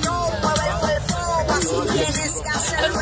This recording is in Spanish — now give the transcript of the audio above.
yo mueve el flow, así tienes que hacer